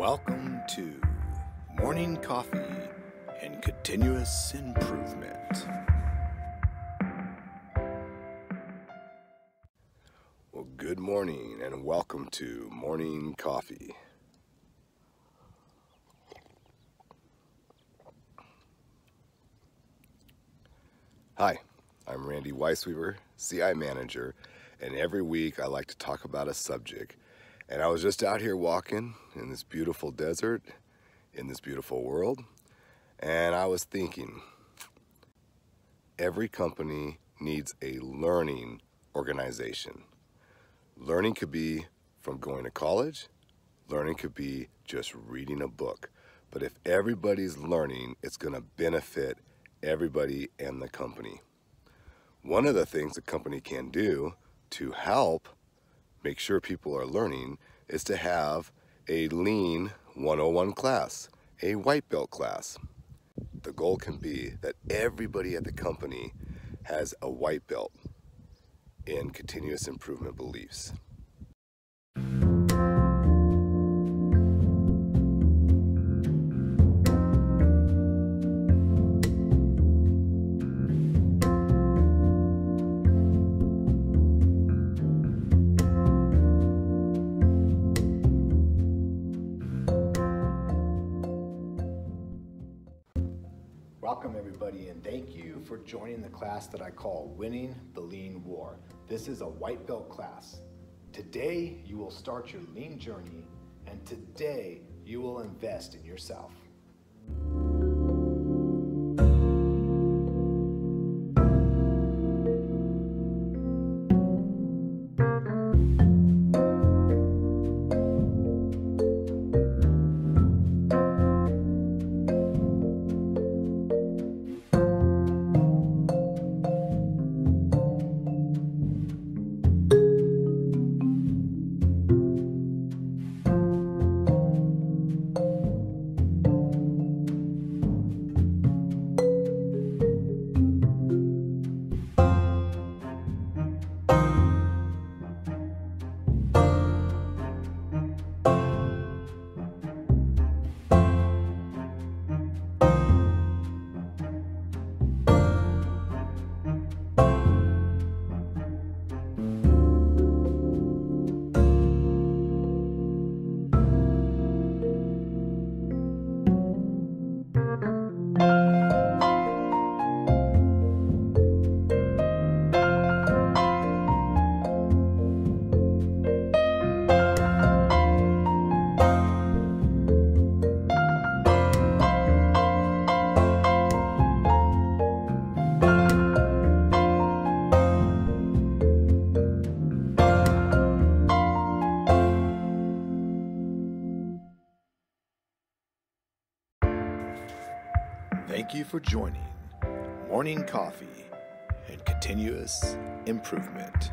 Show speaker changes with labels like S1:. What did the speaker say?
S1: Welcome to Morning Coffee and Continuous Improvement. Well, good morning and welcome to Morning Coffee. Hi, I'm Randy Weisweaver, CI Manager, and every week I like to talk about a subject. And I was just out here walking in this beautiful desert, in this beautiful world, and I was thinking, every company needs a learning organization. Learning could be from going to college, learning could be just reading a book. But if everybody's learning, it's going to benefit everybody and the company. One of the things a company can do to help make sure people are learning is to have a lean 101 class, a white belt class. The goal can be that everybody at the company has a white belt in continuous improvement beliefs. Welcome, everybody, and thank you for joining the class that I call Winning the Lean War. This is a white belt class. Today, you will start your lean journey, and today, you will invest in yourself. Thank you for joining Morning Coffee and Continuous Improvement.